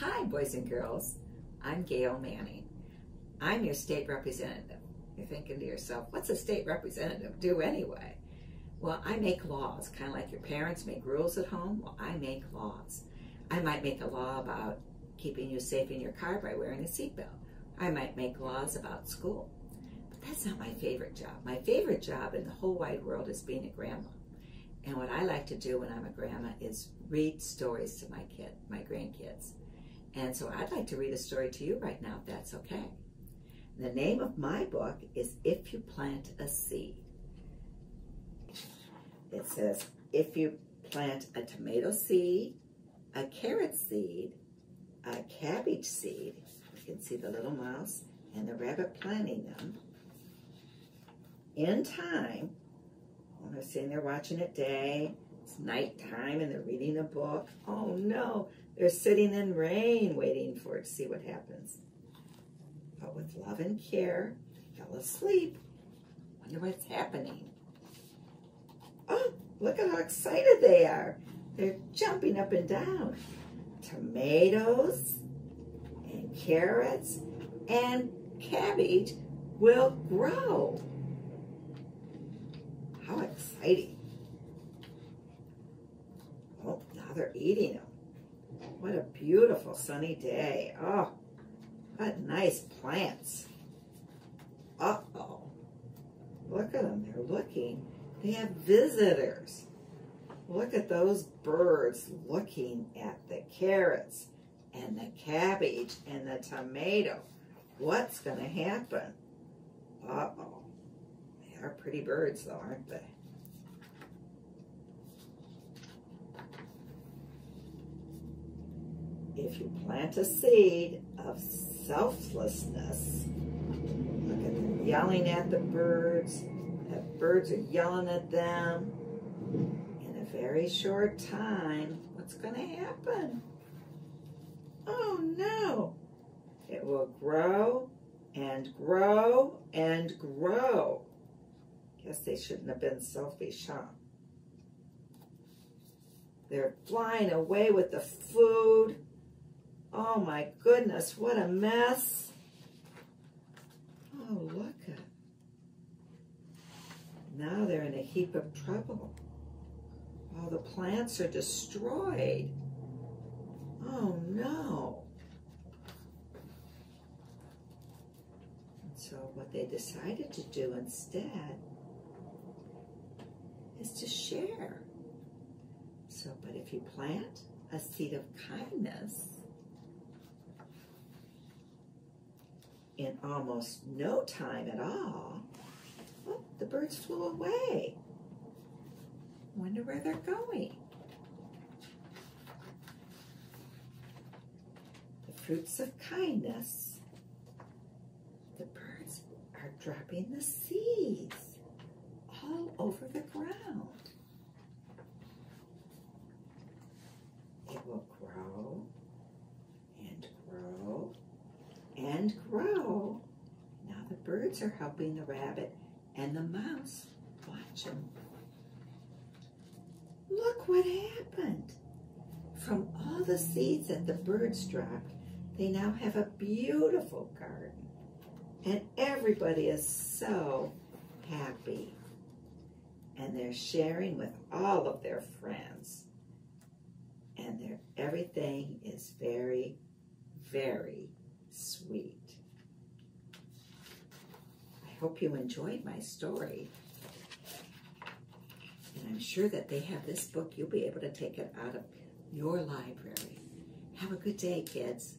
Hi, boys and girls. I'm Gayle Manning. I'm your state representative. You're thinking to yourself, what's a state representative do anyway? Well, I make laws, kind of like your parents make rules at home. Well, I make laws. I might make a law about keeping you safe in your car by wearing a seatbelt. I might make laws about school. But that's not my favorite job. My favorite job in the whole wide world is being a grandma. And what I like to do when I'm a grandma is read stories to my kid, my grandkids. And so I'd like to read a story to you right now, if that's okay. The name of my book is If You Plant a Seed. It says, if you plant a tomato seed, a carrot seed, a cabbage seed, you can see the little mouse and the rabbit planting them, in time, when they're sitting there watching it day, it's nighttime and they're reading a book. Oh no, they're sitting in rain waiting for it to see what happens. But with love and care, fell asleep. Wonder what's happening. Oh, look at how excited they are. They're jumping up and down. Tomatoes and carrots and cabbage will grow. How exciting. Oh, now they're eating them. What a beautiful sunny day. Oh, what nice plants. Uh-oh. Look at them. They're looking. They have visitors. Look at those birds looking at the carrots and the cabbage and the tomato. What's going to happen? Uh-oh. They are pretty birds, though, aren't they? If you plant a seed of selflessness, look at them yelling at the birds, the birds are yelling at them. In a very short time, what's going to happen? Oh no! It will grow and grow and grow. Guess they shouldn't have been selfish, huh? They're flying away with the food. Oh my goodness, what a mess. Oh, look at Now they're in a heap of trouble. All the plants are destroyed. Oh no. So what they decided to do instead is to share. So, but if you plant a seed of kindness, in almost no time at all, oh, the birds flew away. Wonder where they're going. The fruits of kindness, the birds are dropping the seeds all over the ground. It will grow and grow and grow. Now the birds are helping the rabbit and the mouse. Watch them. Look what happened. From all the seeds that the birds dropped, they now have a beautiful garden. And everybody is so happy. And they're sharing with all of their friends. And everything is very, very sweet. I hope you enjoyed my story. And I'm sure that they have this book. You'll be able to take it out of your library. Have a good day, kids.